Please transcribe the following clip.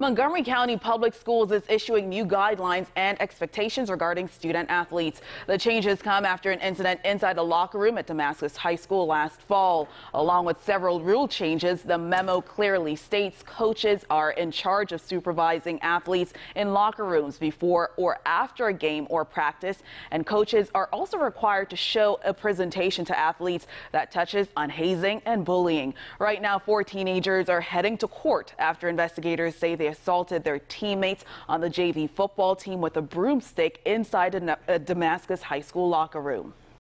Montgomery County Public Schools is issuing new guidelines and expectations regarding student athletes. The changes come after an incident inside the locker room at Damascus High School last fall. Along with several rule changes, the memo clearly states coaches are in charge of supervising athletes in locker rooms before or after a game or practice, and coaches are also required to show a presentation to athletes that touches on hazing and bullying. Right now, four teenagers are heading to court after investigators say they assaulted their teammates on the JV football team with a broomstick inside a uh, Damascus High School locker room.